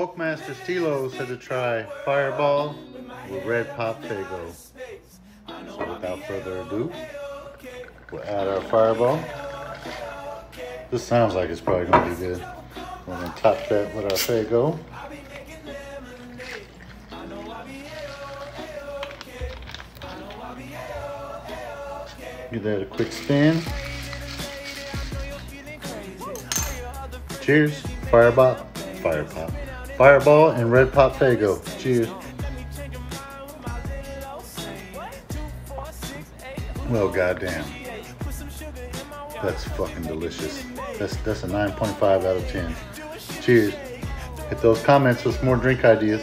Pokemaster Stilo said to try Fireball with Red Pop Faygo. So without further ado, we'll add our Fireball. This sounds like it's probably going to be good. We're going to top that with our Faygo. Give that a quick spin. Cheers. Fireball. Fire pop. Fireball and red pop Faygo. Cheers. Well, goddamn. That's fucking delicious. That's that's a 9.5 out of 10. Cheers. Hit those comments with more drink ideas.